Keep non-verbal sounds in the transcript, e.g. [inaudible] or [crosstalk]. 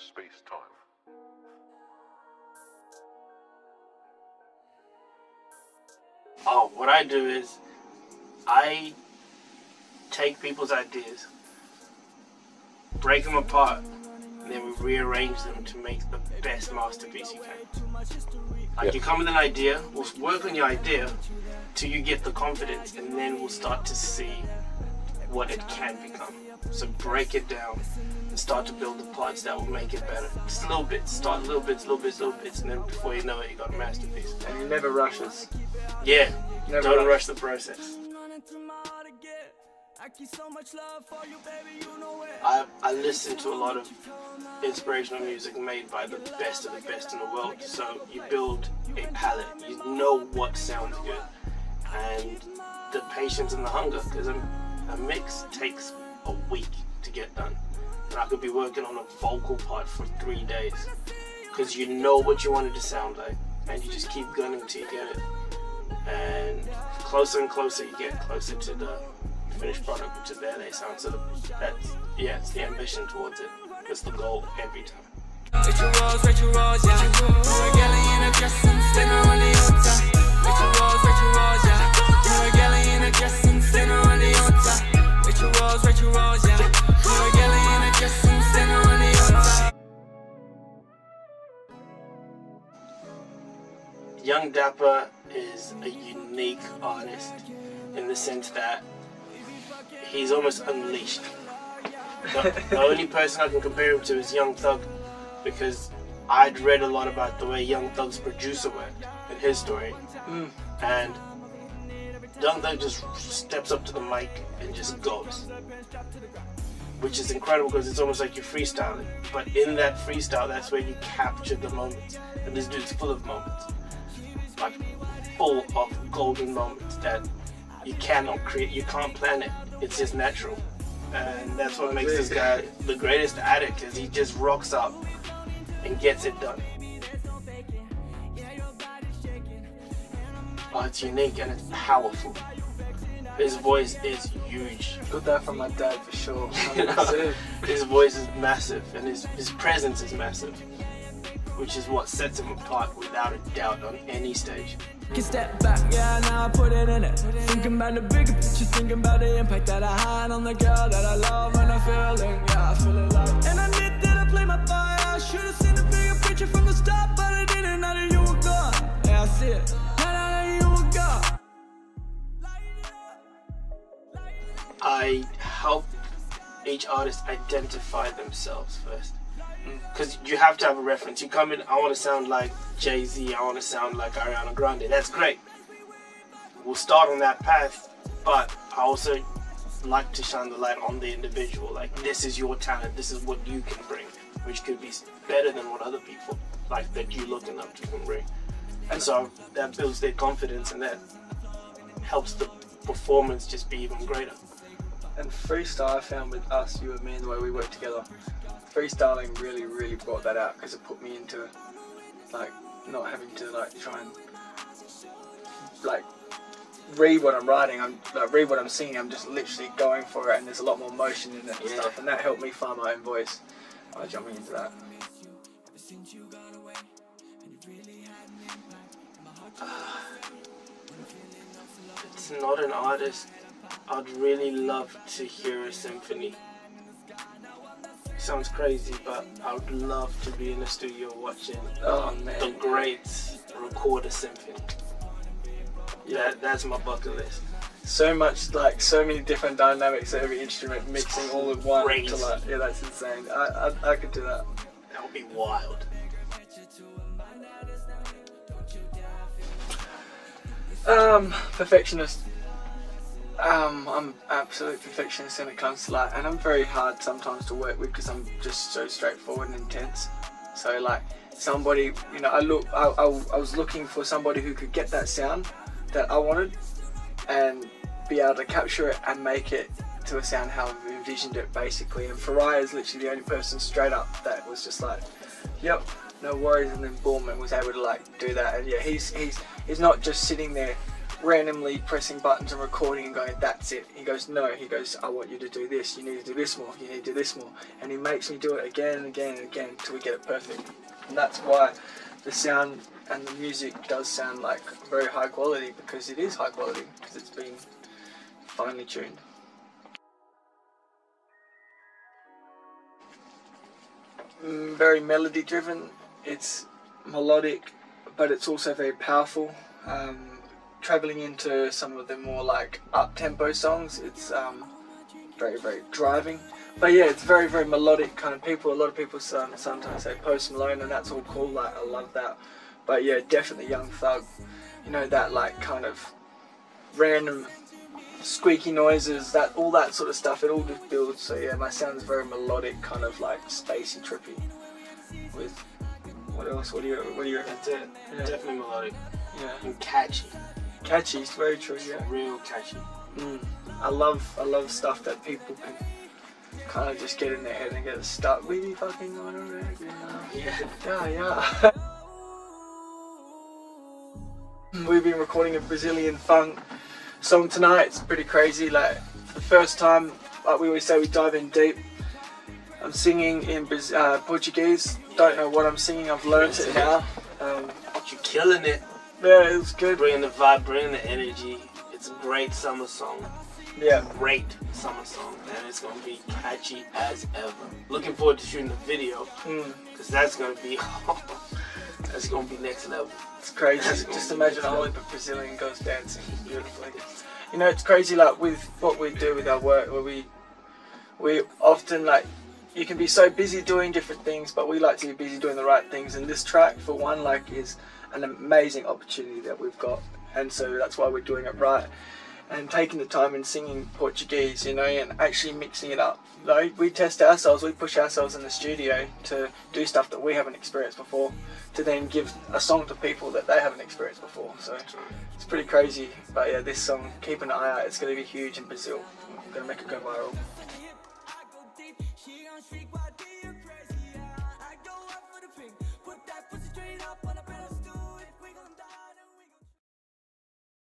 space time. Oh, what I do is I take people's ideas, break them apart, and then we rearrange them to make the best masterpiece you can. Like Yeah. you come with an idea, we'll work on your idea till you get the confidence, and then we'll start to see what it can become. So break it down start to build the parts that will make it better. Just little bits, start little bits, little bits, little bits, and then before you know it, you got a masterpiece. And he never rushes. Yeah, Never don't rush. rush the process. I, I listen to a lot of inspirational music made by the best of the best in the world. So you build a palette. You know what sounds good, and the patience and the hunger. Because a mix takes a week to get done, and I could be working on a vocal part for three days. Because you know what you want it to sound like, and you just keep gunning till you get it. And closer and closer you get closer to the finished product, which is there they sound. So that's yeah, it's the ambition towards it. It's the goal every time. Young Dapper is a unique artist in the sense that he's almost unleashed. The, the [laughs] only person I can compare him to is Young Thug because I'd read a lot about the way Young Thug's producer worked in his story. Hmm. And Young Thug just steps up to the mic and just goes. Which is incredible because it's almost like you're freestyling. But in that freestyle, that's where you capture the moments. And this dude's full of moments like full of golden moments that you cannot create, you can't plan it. It's just natural, and that's what makes this guy the greatest at it. Cause he just rocks up and gets it done. Oh, it's unique and it's powerful. His voice is huge. Got that from my dad for sure. [laughs] You know, his voice is massive and his, his presence is massive, which is what sets him apart without a doubt on any stage. Can step back, yeah, now I put it in it. Thinking about the bigger picture, thinking about the impact that I had on the girl that I love and I'm feeling, yeah, I feel it like. And I that I play my part, I should've seen the bigger picture from the start, but I didn't. Now that you were gone, yeah, I see it. Now that you were gone. I help each artist identify themselves first. Because you have to have a reference. You come in, I want to sound like Jay Z, I want to sound like Ariana Grande. That's great. We'll start on that path, but I also like to shine the light on the individual. Like, this is your talent, this is what you can bring, which could be better than what other people like that you're looking up to can bring. And so that builds their confidence and that helps the performance just be even greater. And freestyle, I found with us, you and me, and the way we work together, freestyling really, really brought that out because it put me into like not having to like try and like read what I'm writing. I'm like read what I'm singing. I'm just literally going for it, and there's a lot more motion in it and Yeah. stuff, and that helped me find my own voice. Was jumping into that. It's not an artist. I'd really love to hear a symphony. Sounds crazy, but I would love to be in the studio watching Oh, man. the greats record a symphony. That, that's my bucket list. So much like so many different dynamics of every instrument mixing all in one. To Crazy. like, yeah, that's insane. I, I I could do that. That would be wild. Um, perfectionist. Um, I'm absolute perfectionist when it comes to that, and I'm very hard sometimes to work with because I'm just so straightforward and intense. So like somebody, you know, I look, I, I, I was looking for somebody who could get that sound that I wanted and be able to capture it and make it to a sound how I've envisioned it basically. And Farai is literally the only person straight up that was just like, yep, no worries, and then boom, and was able to like do that. And yeah, he's he's he's not just sitting there randomly pressing buttons and recording and going, that's it. He goes, no. He goes, I want you to do this. You need to do this more. You need to do this more. And he makes me do it again and again and again until we get it perfect. And that's why the sound and the music does sound like very high quality because it is high quality because it's been finely tuned. Mm, very melody driven. It's melodic, but it's also very powerful. Um, traveling into some of the more like up tempo songs, it's um, very very driving. But yeah, it's very very melodic kind of people. A lot of people some, sometimes say Post Malone, and that's all cool. Like I love that. But yeah, definitely Young Thug. You know that like kind of random squeaky noises, that all that sort of stuff. It all just builds. So yeah, my sound's very melodic, kind of like spacey, trippy. With what else? What do you what do you reckon? Yeah. Definitely melodic Yeah, and catchy. Catchy. It's very true. Yeah. Real catchy. Mm. I love I love stuff that people can kind of just get in their head and get stuck. We be fucking on a regular. Yeah. Yeah, yeah. [laughs] We've been recording a Brazilian funk song tonight. It's pretty crazy. Like for the first time, like we always say, we dive in deep. I'm singing in uh, Portuguese. Don't know what I'm singing. I've learned it now. Um, You're killing it. Yeah, it was good. Bringing the vibe, bringing the energy. It's a great summer song. Yeah, Great summer song, and it's gonna be catchy as ever. Looking forward to shooting the video, mm, cause that's gonna be [laughs] that's gonna be next level. it's crazy. Just imagine a good. whole heap of Brazilian girls dancing beautifully. You know, it's crazy. Like with what we do with our work, where we we often like you can be so busy doing different things, but we like to be busy doing the right things. And this track, for one, like is an amazing opportunity that we've got, and so that's why we're doing it right. And taking the time and singing Portuguese, you know, and actually mixing it up. Like we test ourselves, we push ourselves in the studio to do stuff that we haven't experienced before, to then give a song to people that they haven't experienced before. So it's pretty crazy. But yeah, this song, keep an eye out. It's going to be huge in Brazil. We're going to make it go viral.